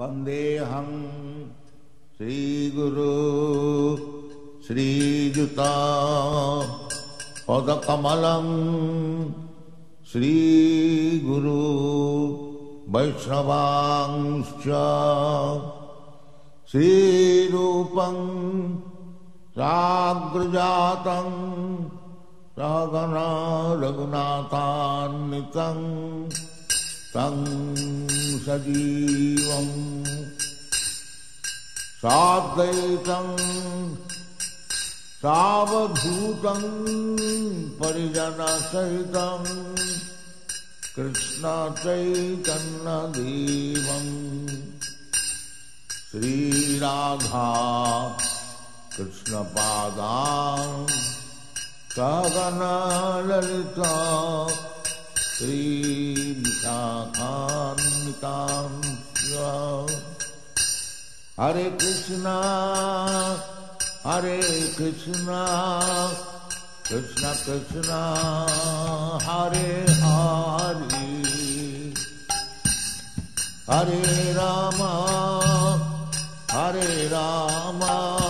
वन्देऽहं श्रीगुरु श्रीयुता श्रीगुरुश्रीदुतापदकमलं श्रीगुरु वैष्णवांश्च श्रीरूपं साग्रजातं स गणा रघुनाथान्वितम् तं सजीवम् साैतं सावभूतं परिजनसहितं कृष्णचैतन्यदेवम् श्रीराधा कृष्णपादा सगनललिता श्रीता का हरे कृष्णा हरे कृष्णा कृष्ण कृष्ण हरे हरि। हरे राम हरे राम।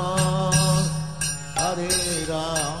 राम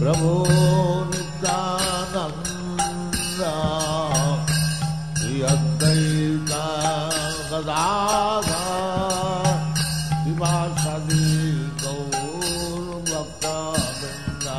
प्रभो निदानन्द यद्विषादिकौ गृन्दा